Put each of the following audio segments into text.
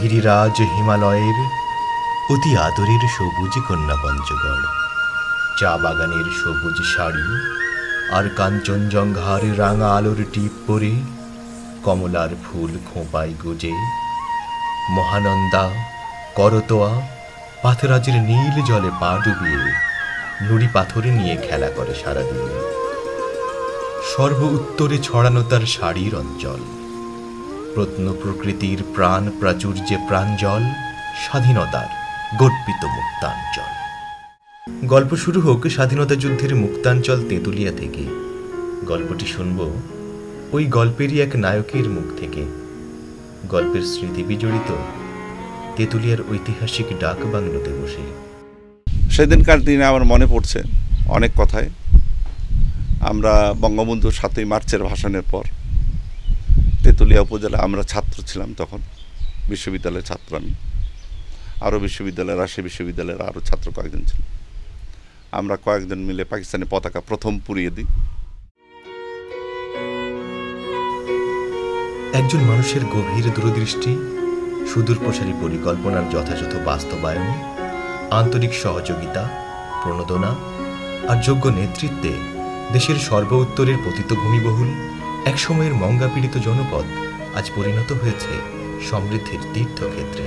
গিরিরাজ হিমালয়ের অতি আদরের সবুজ কন্যা পঞ্চগড়। চা বাগানের সবুজ শাড়ি আর কাঞ্চনজঙ্ঘার রাঙা আলোর টিপ পরে কমলার ফুল খোঁপায় গুজে। মহানন্দা, করতোয়া পাথরাজের নীল জলে পা ডুবিয়ে নুড়ি পাথরে নিয়ে খেলা করে সারাদিন। সর্ব উত্তরে ছড়ানো তার শাড়ির অঞ্চল। প্রত্ন প্রকৃতির প্রাণ প্রাচুর্যে প্রাঞ্জল স্বাধীনতার গর্বিত মুক্তাঞ্চল। গল্প শুরু হোক স্বাধীনতা যুদ্ধের মুক্তাঞ্চল তেঁতুলিয়া থেকে। গল্পটি শুনব ওই গল্পেরই এক নায়কের মুখ থেকে। গল্পের স্মৃতি বিজড়িত তেঁতুলিয়ার ঐতিহাসিক ডাক বাংলোতে বসে। সেদিনকার দিনে আমার মনে পড়ছে অনেক কথাই। আমরা বঙ্গবন্ধু সাতই মার্চের ভাষণের পর তেঁতুলিয়া উপজেলা আমরা ছাত্র ছিলাম তখন বিশ্ববিদ্যালয়ের ছাত্র আমি। আরও বিশ্ববিদ্যালয়ের রাজশাহী বিশ্ববিদ্যালয়ের আরও ছাত্র কয়েকজন ছিল। আমরা কয়েকজন মিলে পাকিস্তানের পতাকা প্রথম পুড়িয়ে দিই। একজন মানুষের গভীর দূরদৃষ্টি সুদূর প্রসারী পরিকল্পনার যথাযথ বাস্তবায়ন, আন্তরিক সহযোগিতা, প্রণোদনা আর যোগ্য নেতৃত্বে দেশের সর্ব উত্তরের পতিত ভূমিবহুল একসময়ের মঙ্গাপীড়িত জনপদ আজ পরিণত হয়েছে সমৃদ্ধির তীর্থক্ষেত্রে।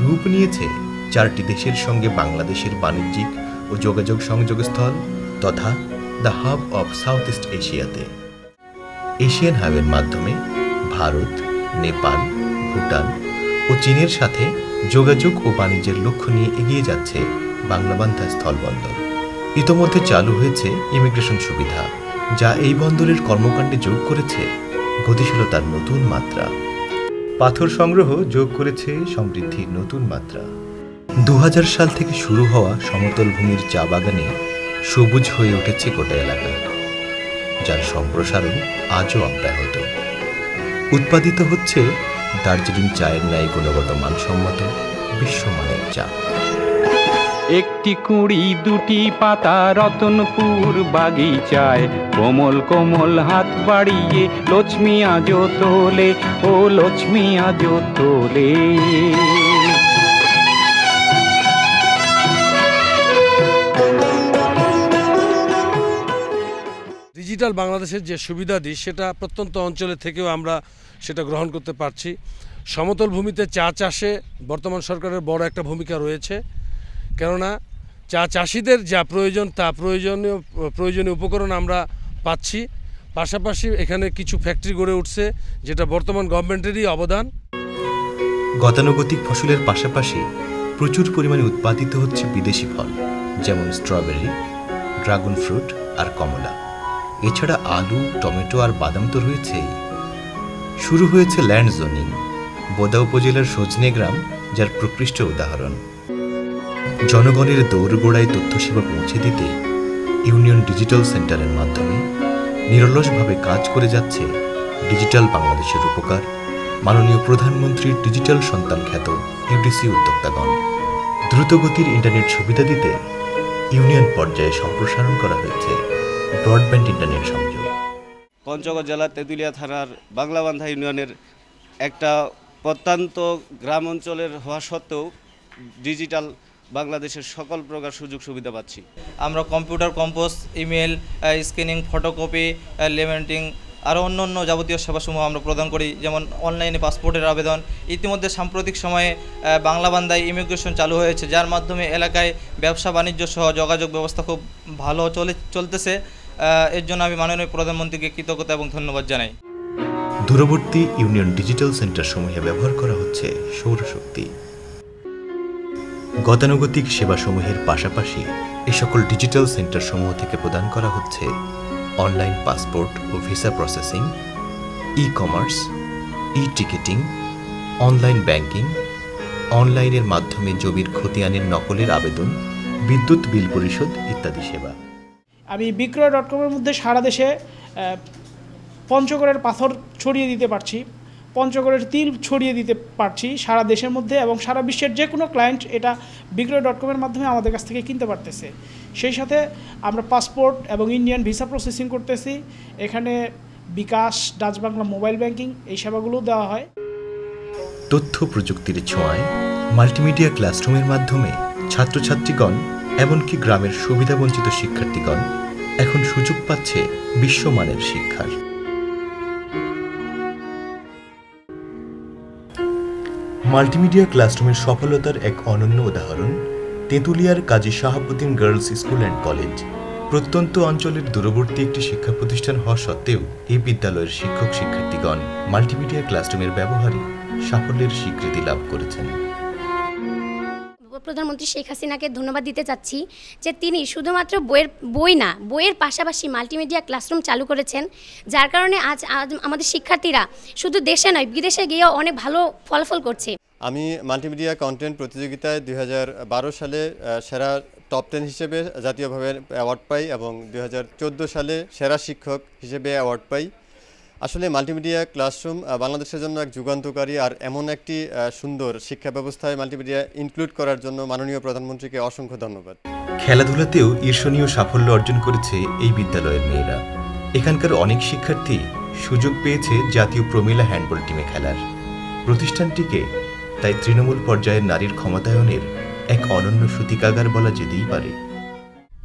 রূপ নিয়েছে চারটি দেশের সঙ্গে বাংলাদেশের বাণিজ্যিক ও যোগাযোগ সংযোগস্থল তথা the hub of South East এশিয়াতে। এশিয়ান হাবের মাধ্যমে ভারত, নেপাল, ভুটান ও চীনের সাথে যোগাযোগ ও বাণিজ্যের লক্ষ্য নিয়ে এগিয়ে যাচ্ছে বাংলাবান্ধা স্থলবন্দর। ইতোমধ্যে চালু হয়েছে ইমিগ্রেশন সুবিধা, যা এই বন্দরের কর্মকাণ্ডে যোগ করেছে গতিশীলতার নতুন মাত্রা। পাথর সংগ্রহ যোগ করেছে সমৃদ্ধির নতুন মাত্রা। দু হাজার সাল থেকে শুরু হওয়া সমতল ভূমির চা বাগানে সবুজ হয়ে উঠেছে গোটা এলাকা, যার সম্প্রসারণ আজও অব্যাহত। উৎপাদিত হচ্ছে দার্জিলিং চায়ের ন্যায় গুণগত মানসম্মত, বিশ্বমানের চা। একটি কুড়ি, দুটি পাতা, রতনপুর বাগিচায়, কোমল কোমল হাত বাড়িয়ে লক্ষ্মী আজো তোলে, ও লক্ষ্মী আজো তোলে। ডিজিটাল বাংলাদেশের যে সুবিধাদি, সেটা প্রত্যন্ত অঞ্চলে থেকেও আমরা সেটা গ্রহণ করতে পারছি। সমতল ভূমিতে চা চাষে বর্তমান সরকারের বড় একটা ভূমিকা রয়েছে। কেননা, চা চাষিদের যা প্রয়োজন, তা প্রয়োজনীয় প্রয়োজনীয় উপকরণ আমরা পাচ্ছি। পাশাপাশি এখানে কিছু ফ্যাক্টরি গড়ে উঠছে, যেটা বর্তমান গভর্নমেন্টেরই অবদান। গতানুগতিক ফসলের পাশাপাশি প্রচুর পরিমাণে উৎপাদিত হচ্ছে বিদেশি ফল, যেমন স্ট্রবেরি, ড্রাগন ফ্রুট আর কমলা। এছাড়া আলু, টমেটো আর বাদাম তো রয়েছেই। শুরু হয়েছে ল্যান্ড জোনিং, বোদা উপজেলার সজনে গ্রাম, যার প্রকৃষ্ট উদাহরণ। জনগণের দৌড়গোড়ায় তথ্যসেবা পৌঁছে দিতে ইউনিয়ন ডিজিটাল সেন্টারের মাধ্যমে নিরলসভাবে কাজ করে যাচ্ছে ডিজিটাল বাংলাদেশের উপকার, মাননীয় প্রধানমন্ত্রীর ডিজিটাল সন্তান খ্যাত ইউডিসি উদ্যোক্তাগণ। দ্রুতগতির ইন্টারনেট সুবিধা দিতে ইউনিয়ন পর্যায়ে সম্প্রসারণ করা হয়েছে। ব্রডব্যান্ড ইন্টারনেট সংযোগ। পঞ্চগড় জেলার তেঁতুলিয়া থানার বাংলাবান্ধা ইউনিয়নের একটা প্রত্যন্ত গ্রাম অঞ্চলের হওয়া সত্ত্বেও ডিজিটাল বাংলাদেশের সকল প্রকার সুযোগ সুবিধা পাচ্ছি। আমরা computer compose email scanning photocopy laminating আরও অন্য অন্য যাবতীয় সেবাসমূহ আমরা প্রদান করি যেমন অনলাইনে পাসপোর্টের আবেদন। ইতিমধ্যে সাম্প্রতিক সময়ে আহ, বাংলাবান্ধায় ইমিগ্রেশন চালু হয়েছে যার মাধ্যমে এলাকায় ব্যবসা বাণিজ্য সহ যোগাযোগ ব্যবস্থা খুব ভালো চলে চলতেছে। এর জন্য আমি মাননীয় প্রধানমন্ত্রীকে কৃতজ্ঞতা এবং ধন্যবাদ জানাই। দূরবর্তী ইউনিয়ন ডিজিটাল সেন্টার সমূহে ব্যবহার করা হচ্ছে সৌরশক্তি। গতানুগতিক সেবাসমূহের পাশাপাশি এ সকল ডিজিটাল সেন্টার সমূহ থেকে প্রদান করা হচ্ছে অনলাইন পাসপোর্ট ও visa processing e commerce e ticketing online banking, অনলাইনের মাধ্যমে জমির খতিয়ানের নকলের আবেদন, বিদ্যুৎ বিল পরিশোধ ইত্যাদি সেবা। আমি বিক্রয় ডট কমের মধ্যে সারা দেশে পঞ্চগড়ের পাথর ছড়িয়ে দিতে পারছি। পঞ্চগড়ের তিল ছড়িয়ে দিতে পারছি সারা দেশের মধ্যে এবং সারা বিশ্বের যে কোনো ক্লায়েন্ট এটা বিক্রয় ডট কমের মাধ্যমে আমাদের কাছ থেকে কিনতে পারতেছে। সেই সাথে আমরা পাসপোর্ট এবং ইন্ডিয়ান ভিসা প্রসেসিং করতেছি। এখানে bKash, Dutch Bangla mobile banking এই সেবাগুলো দেওয়া হয়। তথ্য প্রযুক্তির ছোঁয়ায় মাল্টিমিডিয়া ক্লাসরুমের মাধ্যমে ছাত্রছাত্রীগণ এমনকি গ্রামের সুবিধাবঞ্চিত শিক্ষার্থীগণ এখন সুযোগ পাচ্ছে বিশ্বমানের শিক্ষার। মাল্টিমিডিয়া ক্লাসরুমের সফলতার এক অনন্য উদাহরণ তেঁতুলিয়ার Kazi Shahabuddin girls school and college. প্রত্যন্ত অঞ্চলের দূরবর্তী একটি শিক্ষা প্রতিষ্ঠান হওয়া সত্ত্বেও এই বিদ্যালয়ের শিক্ষক শিক্ষার্থীগণ মাল্টিমিডিয়া ক্লাসরুমের ব্যবহারে সাফল্যের স্বীকৃতি লাভ করেছেন। প্রধানমন্ত্রী শেখ হাসিনাকে ধন্যবাদ দিতে চাচ্ছি যে তিনি শুধুমাত্র বইয়ের বই না, বইয়ের পাশাপাশি মাল্টিমিডিয়া ক্লাসরুম চালু করেছেন, যার কারণে আজ আমাদের শিক্ষার্থীরা শুধু দেশে নয়, বিদেশে গিয়েও অনেক ভালো ফলাফল করছে। আমি মাল্টিমিডিয়া কন্টেন্ট প্রতিযোগিতায় দুই হাজার বারো সালে সেরা টপ টেন হিসেবে জাতীয়ভাবে অ্যাওয়ার্ড পাই এবং দুই হাজার চোদ্দ সালে সেরা শিক্ষক হিসেবে অ্যাওয়ার্ড পাই। আসলে মাল্টিমিডিয়া ক্লাসরুম বাংলাদেশের জন্য এক যুগান্তকারী আর এমন একটি সুন্দর শিক্ষা ব্যবস্থায় মাল্টিমিডিয়া ইনক্লুড করার জন্য মাননীয় প্রধানমন্ত্রীকে অসংখ্য ধন্যবাদ। খেলাধুলাতেও ঈর্ষণীয় সাফল্য অর্জন করেছে এই বিদ্যালয়ের মেয়েরা। এখানকার অনেক শিক্ষার্থী সুযোগ পেয়েছে জাতীয় প্রমিলা হ্যান্ডবল টিমে খেলার। প্রতিষ্ঠানটিকে তাই তৃণমূল পর্যায়ের নারীর ক্ষমতায়নের এক অনন্য সূতিকাগার বলা যেতেই পারে।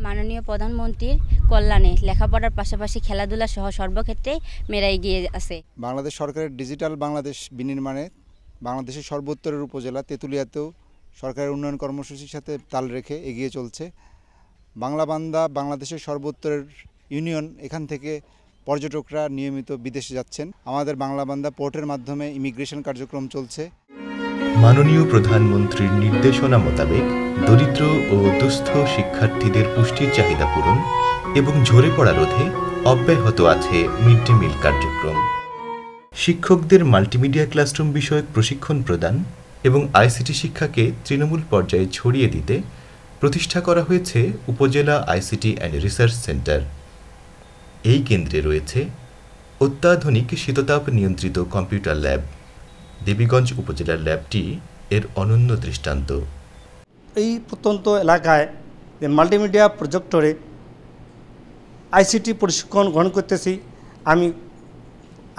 মাননীয় প্রধানমন্ত্রীর কল্যাণে লেখাপড়ার পাশাপাশি খেলাধুলা সহ সর্বক্ষেত্রে মেয়েরা এগিয়ে আছে। বাংলাদেশ সরকারের ডিজিটাল বাংলাদেশ বিনির্মাণে বাংলাদেশের সর্বোত্তরের উপজেলা তেঁতুলিয়াতেও সরকারের উন্নয়ন কর্মসূচির সাথে তাল রেখে এগিয়ে চলছে। বাংলা বান্দা বাংলাদেশের সর্বোত্তরের ইউনিয়ন এখান থেকে পর্যটকরা নিয়মিত বিদেশে যাচ্ছেন। আমাদের বাংলা বান্দা পোর্টের মাধ্যমে ইমিগ্রেশন কার্যক্রম চলছে। মাননীয় প্রধানমন্ত্রীর নির্দেশনা মোতাবেক দরিদ্র ও দুস্থ শিক্ষার্থীদের পুষ্টির চাহিদা পূরণ এবং ঝরে পড়া রোধে অব্যাহত আছে মিড ডে মিল কার্যক্রম। শিক্ষকদের মাল্টিমিডিয়া ক্লাসরুম বিষয়ক প্রশিক্ষণ প্রদান এবং আইসিটি শিক্ষাকে তৃণমূল পর্যায়ে ছড়িয়ে দিতে প্রতিষ্ঠা করা হয়েছে উপজেলা আইসিটি অ্যান্ড রিসার্চ সেন্টার। এই কেন্দ্রে রয়েছে অত্যাধুনিক শীততাপ নিয়ন্ত্রিত কম্পিউটার ল্যাব। দেবীগঞ্জ উপজেলার ল্যাবটি এর অনন্য দৃষ্টান্ত। এই প্রত্যন্ত এলাকায় যে মাল্টিমিডিয়া প্রজেক্টরে আইসিটি প্রশিক্ষণ গ্রহণ করতেছি। আমি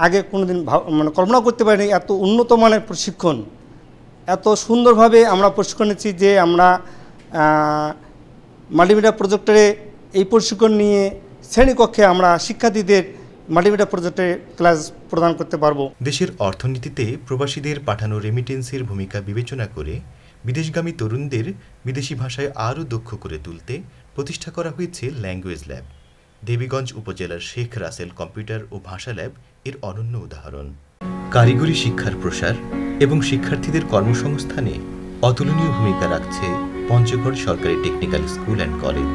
আগে কোনোদিন মানে কল্পনা করতে পারিনি এত উন্নত মানের প্রশিক্ষণ। এত সুন্দরভাবে আমরা প্রশিক্ষণ নিচ্ছি যে আমরা মাল্টিমিডিয়া প্রজেক্টরে এই প্রশিক্ষণ নিয়ে শ্রেণীকক্ষে আমরা শিক্ষার্থীদের মাল্টিমিডিয়া প্রজেক্টে ক্লাস প্রদান করতে পারব। দেশের অর্থনীতিতে প্রবাসীদের পাঠানো রেমিটেন্সের ভূমিকা বিবেচনা করে বিদেশগামী তরুণদের বিদেশি ভাষায় আরও দক্ষ করে তুলতে প্রতিষ্ঠা করা হয়েছে ল্যাঙ্গুয়েজ ল্যাব দেবীগঞ্জ উপজেলার শেখ রাসেল কম্পিউটার ও ভাষা ল্যাব এর অনন্য উদাহরণ। কারিগরি শিক্ষার প্রসার এবং শিক্ষার্থীদের কর্মসংস্থানে অতুলনীয় ভূমিকা রাখছে পঞ্চগড় সরকারি টেকনিক্যাল স্কুল অ্যান্ড কলেজ।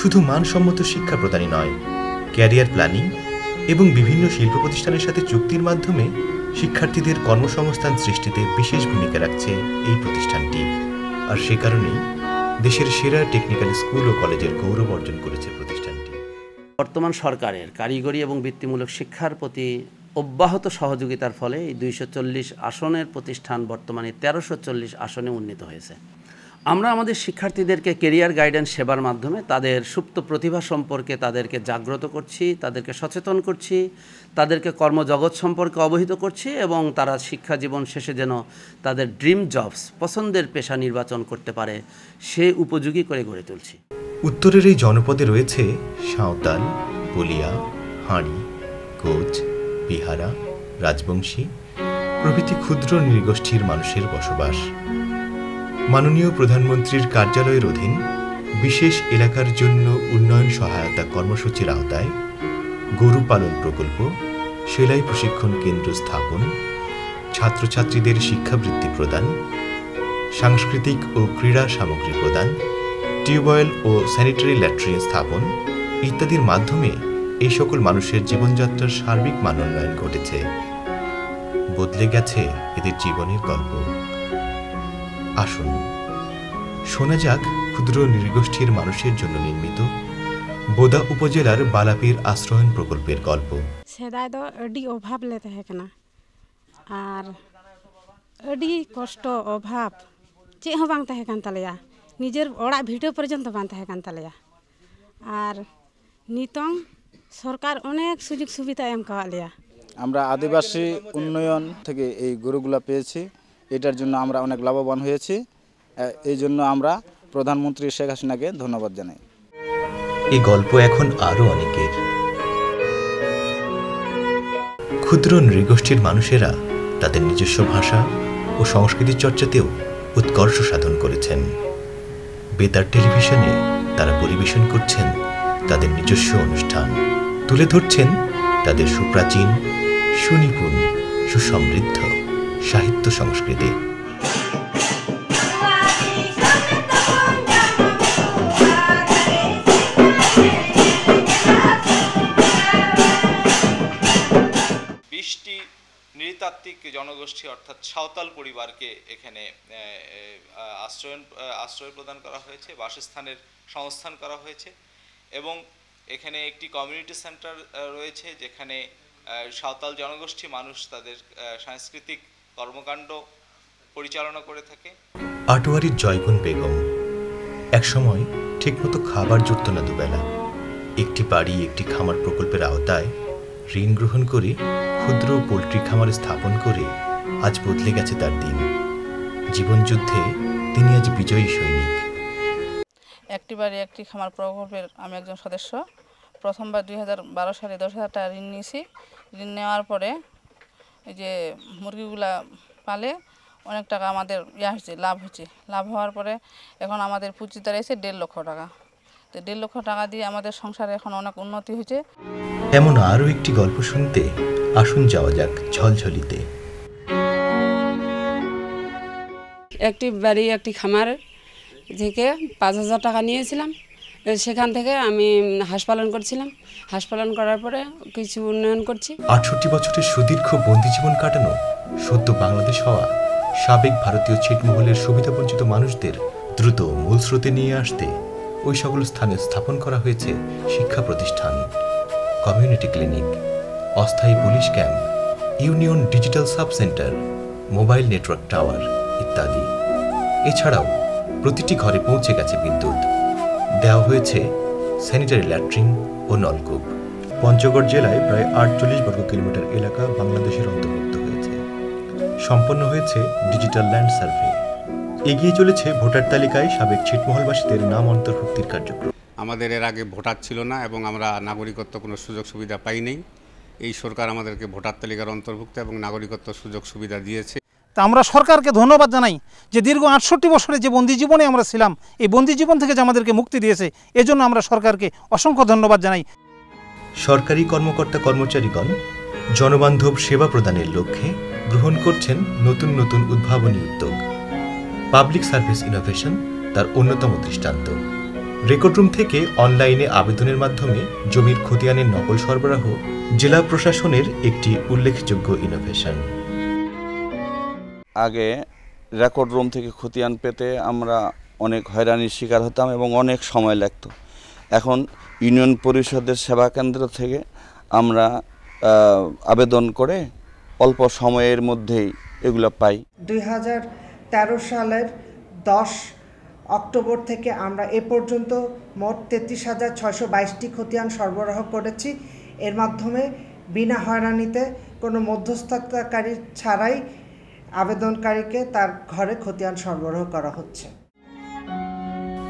শুধু মানসম্মত শিক্ষা প্রদানই নয়, ক্যারিয়ার প্ল্যানিং এবং বিভিন্ন শিল্প প্রতিষ্ঠানের সাথে চুক্তির মাধ্যমে শিক্ষার্থীদের কর্মসংস্থান সৃষ্টিতে বিশেষ ভূমিকা রাখছে এই প্রতিষ্ঠানটি। আর সে কারণেই দেশের সেরা টেকনিক্যাল স্কুল ও কলেজের গৌরব অর্জন করেছে প্রতিষ্ঠানটি। বর্তমান সরকারের কারিগরি এবং বৃত্তিমূলক শিক্ষার প্রতি অব্যাহত সহযোগিতার ফলে এই দুইশো চল্লিশ আসনের প্রতিষ্ঠান বর্তমানে তেরোশো আসনে উন্নীত হয়েছে। আমরা আমাদের শিক্ষার্থীদেরকে কেরিয়ার গাইডেন্স সেবার মাধ্যমে তাদের সুপ্ত প্রতিভা সম্পর্কে তাদেরকে জাগ্রত করছি, তাদেরকে সচেতন করছি, তাদেরকে কর্মজগৎ সম্পর্কে অবহিত করছি এবং তারা শিক্ষা জীবন শেষে যেন তাদের ড্রিম জবস পছন্দের পেশা নির্বাচন করতে পারে, সে উপযোগী করে গড়ে তুলছি। উত্তরের এই জনপদে রয়েছে সাঁওতাল, বলিয়া, হাঁড়ি, কোচ, বিহারা, রাজবংশী প্রভৃতি ক্ষুদ্র নৃগোষ্ঠীর মানুষের বসবাস। মাননীয় প্রধানমন্ত্রীর কার্যালয়ের অধীন বিশেষ এলাকার জন্য উন্নয়ন সহায়তা কর্মসূচির আওতায় গরু পালন প্রকল্প, সেলাই প্রশিক্ষণ কেন্দ্র স্থাপন, ছাত্রছাত্রীদের শিক্ষাবৃত্তি প্রদান, সাংস্কৃতিক ও ক্রীড়া সামগ্রী প্রদান, টিউবওয়েল ও স্যানিটারি ল্যাট্রিন স্থাপন ইত্যাদির মাধ্যমে এই সকল মানুষের জীবনযাত্রার সার্বিক মানোন্নয়ন ঘটেছে। বদলে গেছে এদের জীবনের গল্প। আসুন শোনা যাক ক্ষুদ্র নৃগোষ্ঠীর মানুষের জন্য নির্মিত বোদা উপজেলার বালাপীর আশ্রয়ন প্রকল্পের গল্প ᱥᱮᱫᱟᱭ ᱫᱚ ᱟᱹᱰᱤ ᱚᱵᱷᱟᱵ ᱞᱮ ᱛᱟᱦᱮᱸ ᱠᱟᱱᱟ ᱟᱨ ᱟᱹᱰᱤ ᱠᱚᱥᱴᱚ ᱚᱵᱷᱟᱵ ᱪᱮᱫ ᱦᱚᱸ ᱵᱟᱝ ᱛᱟᱦᱮᱸ ᱠᱟᱱ ᱛᱟᱞᱮᱭᱟ ᱱᱤᱡᱮᱨ ᱚᱲᱟᱜ ᱵᱷᱤᱴᱟᱹ ᱯᱚᱨᱡᱚᱱᱛᱚ ᱵᱟᱝ ᱛᱟᱦᱮᱸ ᱠᱟᱱ ᱛᱟᱞᱮᱭᱟ আর নিতং সরকার অনেক সুযোগ সুবিধা এম কাওয়াত লেয়া আমরা আদিবাসী উন্নয়ন থেকে এই গরুগুলা পেয়েছি এটার জন্য আমরা অনেক লাভবান হয়েছি। এই জন্য আমরা প্রধানমন্ত্রী শেখ হাসিনাকে ধন্যবাদ জানাই। এই গল্প এখন আরও অনেকের। ক্ষুদ্র নৃগোষ্ঠীর মানুষেরা তাদের নিজস্ব ভাষা ও সংস্কৃতির চর্চাতেও উৎকর্ষ সাধন করেছেন। বেতার টেলিভিশনে তারা পরিবেশন করছেন তাদের নিজস্ব অনুষ্ঠান। তুলে ধরছেন তাদের সুপ্রাচীন, সুনিপুণ, সুসমৃদ্ধ সাহিত্য সংস্কৃতি। বিশটি নৃতাত্ত্বিক জনগোষ্ঠী অর্থাৎ সাঁওতাল পরিবারকে এখানে আহ, আশ্রয় প্রদান করা হয়েছে বাসস্থানের সংস্থান করা হয়েছে এবং এখানে একটি কমিউনিটি সেন্টার রয়েছে যেখানে সাঁওতাল জনগোষ্ঠী মানুষ তাদের সাংস্কৃতিক কর্মকাণ্ড পরিচালনা করে থাকে। আটোয়ারির জয়গুণ বেগম একসময় ঠিকমতো খাবার জুটত না দুবেলা। একটি বাড়ি একটি খামার প্রকল্পের আওতায় ঋণ গ্রহণ করে ক্ষুদ্র পোলট্রি খামার স্থাপন করে আজ বদলে গেছে তার দিন। জীবনযুদ্ধে তিনি আজ বিজয়ী সৈনিক। একটি বাড়ি একটি খামার প্রকল্পের আমি একজন সদস্য। প্রথমবার দুই হাজার বারো সালে দশ হাজার টাকা ঋণ নিয়েছি। ঋণ নেওয়ার পরে এই যে মুরগিগুলা পালে অনেক টাকা আমাদের ইয়ে হচ্ছে লাভ হচ্ছে লাভ হওয়ার পরে এখন আমাদের পুঁজি দাঁড়িয়েছে দেড় লক্ষ টাকা। তো দেড় লক্ষ টাকা দিয়ে আমাদের সংসারে এখন অনেক উন্নতি হয়েছে। এমন আরও একটি গল্প শুনতে আসুন যাওয়া যাক ঝলঝলিতে। একটি বাড়ি একটি খামার থেকে পাঁচ হাজার টাকা নিয়েছিলাম। সেখান থেকে আমি হাঁস পালন করছিলাম। হাঁস পালন করার পরে কিছু উন্নয়ন করছি। আটষট্টি বছরের সুদীর্ঘ বন্দি জীবন কাটানো, সদ্য বাংলাদেশ হওয়া সাবেক ভারতীয় ছিটমহলের সুবিধাবঞ্চিত মানুষদের দ্রুত মূল স্রোতে নিয়ে আসতে ওই সকল স্থানে স্থাপন করা হয়েছে শিক্ষা প্রতিষ্ঠান, কমিউনিটি ক্লিনিক, অস্থায়ী police camp, union digital sub centre, mobile network tower ইত্যাদি। এছাড়াও প্রতিটি ঘরে পৌঁছে গেছে বিদ্যুৎ। দেওয়া হয়েছে স্যানিটারি ল্যাট্রিন ও নলকূপ। পঞ্চগড় জেলায় প্রায় আটচল্লিশ বর্গ কিলোমিটার এলাকা বাংলাদেশের অন্তর্ভুক্ত হয়েছে। সম্পন্ন হয়েছে ডিজিটাল ল্যান্ড সার্ভে। এগিয়ে চলেছে ভোটার তালিকায় সাবেক ছিটমহলবাসীদের নাম অন্তর্ভুক্তির কার্যক্রম। আমাদের এর আগে ভোটার ছিল না এবং আমরা নাগরিকত্ব কোনো সুযোগ সুবিধা পাইনি। এই সরকার আমাদেরকে ভোটার তালিকার অন্তর্ভুক্ত এবং নাগরিকত্ব সুযোগ সুবিধা দিয়েছে। তা আমরা সরকারকে ধন্যবাদ জানাই যে দীর্ঘ আটষট্টি বছরে যে বন্দি জীবনে আমরা ছিলাম, এই বন্দি জীবন থেকে যে আমাদেরকে মুক্তি দিয়েছে, এজন্য আমরা সরকারকে অসংখ্য ধন্যবাদ জানাই। সরকারি কর্মকর্তা কর্মচারীগণ, জনবান্ধব সেবা প্রদানের লক্ষ্যে গ্রহণ করছেন নতুন নতুন উদ্ভাবনী উদ্যোগ। পাবলিক সার্ভিস ইনোভেশন তার অন্যতম দৃষ্টান্ত। রেকর্ড রুম থেকে অনলাইনে আবেদনের মাধ্যমে জমির খতিয়ানের নকল সরবরাহ জেলা প্রশাসনের একটি উল্লেখযোগ্য ইনোভেশন আগে রেকর্ড রুম থেকে খতিয়ান পেতে আমরা অনেক হয়রানির শিকার হতাম এবং অনেক সময় লাগতো। এখন ইউনিয়ন পরিষদের সেবা কেন্দ্র থেকে আমরা আবেদন করে অল্প সময়ের মধ্যেই এগুলো পাই। দুই হাজার তেরো সালের দশ অক্টোবর থেকে আমরা এ পর্যন্ত মোট তেত্রিশ হাজার ছয়শো বাইশটি খতিয়ান সরবরাহ করেছি। এর মাধ্যমে বিনা হয়রানিতে কোনো মধ্যস্থতাকারী ছাড়াই আবেদনকারীকে তার ঘরে খতিয়ান সরবরাহ করা হচ্ছে।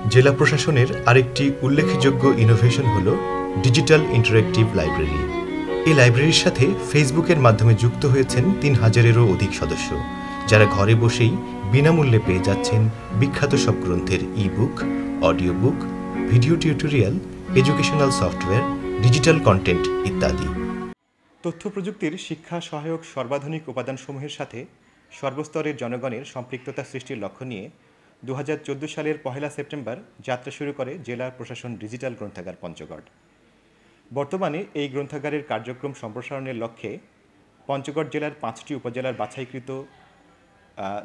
জেলা প্রশাসনের আরেকটি উল্লেখযোগ্য ইনোভেশন হল ডিজিটাল ইন্টারেক্টিভ লাইব্রেরি এই লাইব্রেরির সাথে ফেসবুকের মাধ্যমে যুক্ত হয়েছেন তিন হাজারেরও অধিক সদস্য যারা ঘরে বসেই বিনামূল্যে পেয়ে যাচ্ছেন বিখ্যাত সব গ্রন্থের e book audio book video tutorial educational software digital content ইত্যাদি। তথ্য প্রযুক্তির শিক্ষা সহায়ক সর্বাধুনিক উপাদানসমূহের সাথে সর্বস্তরের জনগণের সম্পৃক্ততা সৃষ্টির লক্ষ্য নিয়ে দু হাজার চোদ্দ সালের পহেলা সেপ্টেম্বর যাত্রা শুরু করে জেলা প্রশাসন ডিজিটাল গ্রন্থাগার পঞ্চগড়। বর্তমানে এই গ্রন্থাগারের কার্যক্রম সম্প্রসারণের লক্ষ্যে পঞ্চগড় জেলার পাঁচটি উপজেলার বাছাইকৃত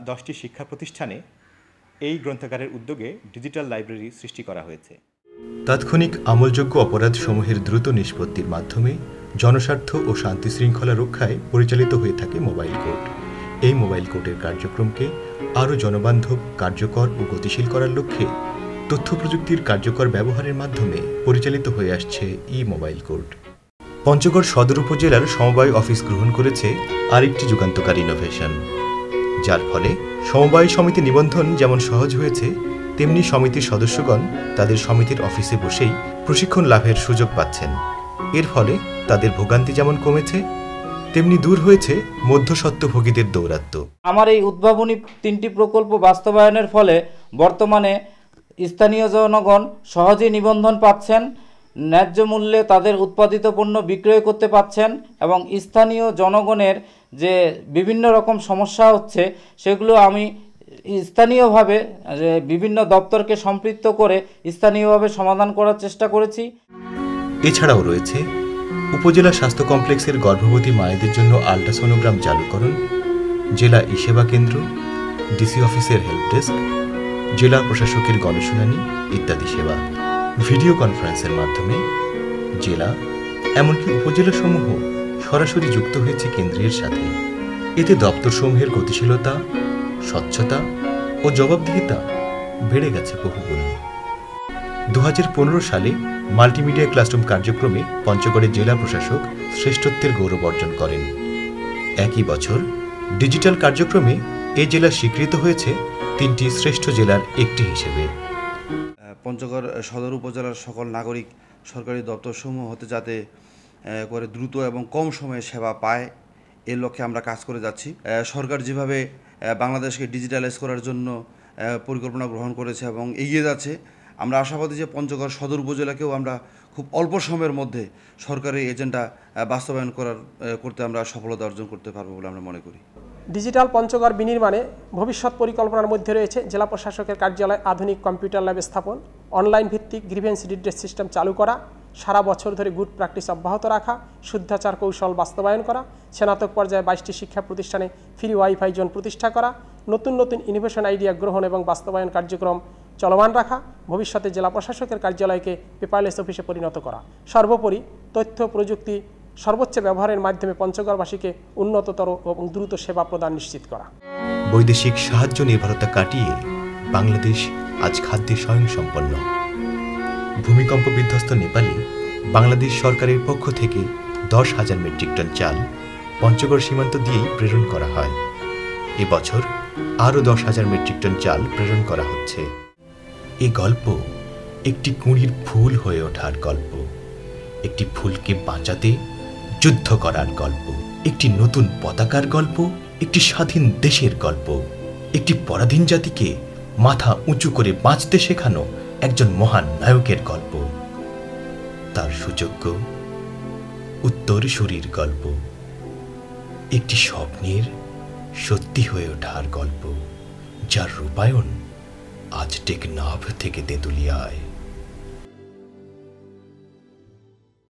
দশটি শিক্ষা প্রতিষ্ঠানে এই গ্রন্থাগারের উদ্যোগে ডিজিটাল লাইব্রেরি সৃষ্টি করা হয়েছে। তাৎক্ষণিক আমলযোগ্য অপরাধসমূহের দ্রুত নিষ্পত্তির মাধ্যমে জনস্বার্থ ও শান্তি শৃঙ্খলা রক্ষায় পরিচালিত হয়ে থাকে মোবাইল কোর্ট এই মোবাইল কোর্টের কার্যক্রমকে আরও জনবান্ধব, কার্যকর ও গতিশীল করার লক্ষ্যে তথ্য প্রযুক্তির কার্যকর ব্যবহারের মাধ্যমে পরিচালিত হয়ে আসছে ই মোবাইল কোর্ট পঞ্চগড় সদর উপজেলার সমবায় অফিস গ্রহণ করেছে আরেকটি যুগান্তকারী ইনোভেশন যার ফলে সমবায় সমিতি নিবন্ধন যেমন সহজ হয়েছে, তেমনি সমিতির সদস্যগণ তাদের সমিতির অফিসে বসেই প্রশিক্ষণ লাভের সুযোগ পাচ্ছেন। এর ফলে তাদের ভোগান্তি যেমন কমেছে তেমনি দূর হয়েছে মধ্যস্বত্বভোগীদের দৌরাত্ম্য। আমার এই উদ্ভাবনী তিনটি প্রকল্প বাস্তবায়নের ফলে বর্তমানে স্থানীয় জনগণ সহজেই নিবন্ধন পাচ্ছেন ন্যায্য মূল্যে তাদের উৎপাদিত পণ্য বিক্রয় করতে পাচ্ছেন এবং স্থানীয় জনগণের যে বিভিন্ন রকম সমস্যা হচ্ছে সেগুলো আমি স্থানীয়ভাবে বিভিন্ন দপ্তরকে সম্পৃক্ত করে স্থানীয়ভাবে সমাধান করার চেষ্টা করেছি। এছাড়াও রয়েছে উপজেলা স্বাস্থ্য কমপ্লেক্সের গর্ভবতী মায়েদের জন্য আল্ট্রাসোনোগ্রাম চালুকরণ জেলা ই সেবা কেন্দ্র, ডিসি অফিসের হেল্প ডেস্ক, জেলা প্রশাসকের গণশুনানি ইত্যাদি সেবা। ভিডিও কনফারেন্সের মাধ্যমে জেলা, এমনকি উপজেলাসমূহ সরাসরি যুক্ত হয়েছে কেন্দ্রের সাথে। এতে দপ্তরসমূহের গতিশীলতা, স্বচ্ছতা ও জবাবদিহিতা বেড়ে গেছে বহুগুণ। দু হাজার পনেরো সালে মাল্টিমিডিয়া ক্লাসরুম কার্যক্রমে পঞ্চগড়ের জেলা প্রশাসক শ্রেষ্ঠত্বের গৌরব অর্জন করেন। একই বছর ডিজিটাল কার্যক্রমে এ জেলা স্বীকৃত হয়েছে তিনটি শ্রেষ্ঠ জেলার একটি হিসেবে। পঞ্চগড় সদর উপজেলার সকল নাগরিক সরকারি দপ্তরসমূহ হতে যাতে করে দ্রুত এবং কম সময়ে সেবা পায়, এর লক্ষ্যে আমরা কাজ করে যাচ্ছি। সরকার যেভাবে বাংলাদেশকে ডিজিটালাইজ করার জন্য পরিকল্পনা গ্রহণ করেছে এবং এগিয়ে যাচ্ছে আমরা আশাবাদী যে পঞ্চগড় সদর উপজেলাকেও আমরা খুব অল্প সময়ের মধ্যে সরকারি এজেন্ডা বাস্তবায়ন করার করতে আমরা সফলতা অর্জন করতে পারব বলে আমরা মনে করি। ডিজিটাল পঞ্চগড় বিনির্মাণে ভবিষ্যৎ পরিকল্পনার মধ্যে রয়েছে জেলা প্রশাসকের কার্যালয়ে, আধুনিক কম্পিউটার ল্যাব স্থাপন, অনলাইন ভিত্তিক গ্রিভেন্স রিড্রেস সিস্টেম চালু করা, সারা বছর ধরে গুড প্র্যাকটিস অব্যাহত রাখা, শুদ্ধাচার কৌশল বাস্তবায়ন করা, স্নাতক পর্যায়ে বাইশটি শিক্ষা প্রতিষ্ঠানে ফ্রি ওয়াইফাই জোন প্রতিষ্ঠা করা, নতুন নতুন ইনোভেশন আইডিয়া গ্রহণ এবং বাস্তবায়ন কার্যক্রম চলমান রাখা, ভবিষ্যতে জেলা প্রশাসকের কার্যালয়কে পেপারলেস অফিসে পরিণত করা। সর্বোপরি তথ্য প্রযুক্তি সর্বোচ্চ ব্যবহারের মাধ্যমে পঞ্চগড়বাসীকে উন্নততর এবং দ্রুত সেবা প্রদান নিশ্চিত করা। বৈদেশিক সাহায্য নির্ভরতা কাটিয়ে বাংলাদেশ আজ খাদ্যে স্বয়ংসম্পন্ন। ভূমিকম্প বিধ্বস্ত নেপালে বাংলাদেশ সরকারের পক্ষ থেকে দশ হাজার মেট্রিক টন চাল পঞ্চগড় সীমান্ত দিয়েই প্রেরণ করা হয়। এবছর আরও দশ হাজার মেট্রিক টন চাল প্রেরণ করা হচ্ছে। এ গল্প একটি কুঁড়ির ফুল হয়ে ওঠার গল্প, একটি ফুলকে বাঁচাতে যুদ্ধ করার গল্প, একটি নতুন পতাকার গল্প, একটি স্বাধীন দেশের গল্প, একটি পরাধীন জাতিকে মাথা উঁচু করে বাঁচতে শেখানো একজন মহান নায়কের গল্প। তার সুযোগ্য উত্তরসূরির গল্প, একটি স্বপ্নের সত্যি হয়ে ওঠার গল্প, যার রূপায়ণ আজ টেকনাফ থেকে তেঁতুলিয়ায়